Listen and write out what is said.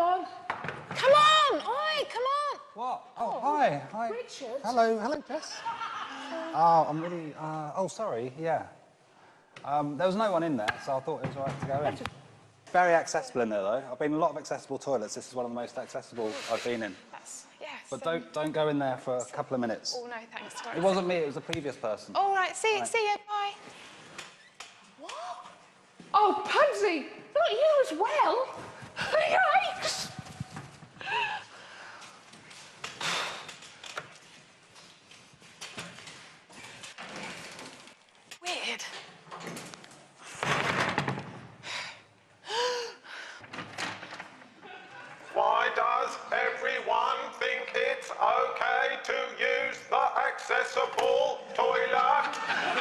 on. Come on! Oi, come on! What? Oh, hi. Hi. Richard. Hello. Hello, Jess. Oh, I'm really. Uh, oh, sorry. Yeah. Um, there was no one in there, so I thought it was all right to go in. Very accessible in there, though. I've been in a lot of accessible toilets. This is one of the most accessible I've been in. That's, yes. But don't don't go in there for a couple of minutes. Oh, no, thanks. It wasn't me. It was a previous person. All right, see, Right. see you. Bye. What? Oh, Pudsey, not you as well. Why does everyone think it's okay to use the accessible toilet?